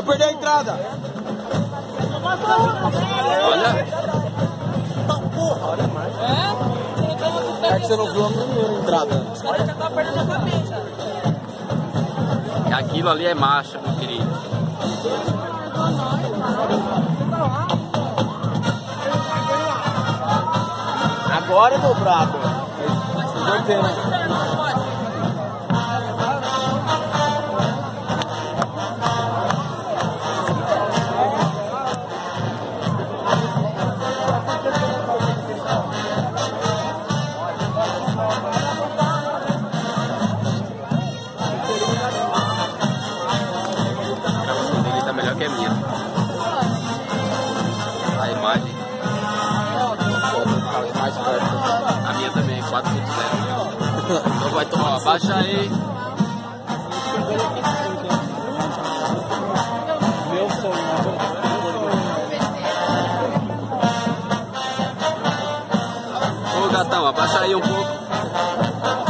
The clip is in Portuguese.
Vai perder a entrada. Olha. É que você não viu a primeira entrada. Aquilo ali é marcha, meu querido. Agora é dobrado. Invertendo. A Mais perto. a minha também, 4.0. Então vai tomar, abaixa aí. Meu sonho. Ô gatão, abaixa aí um pouco.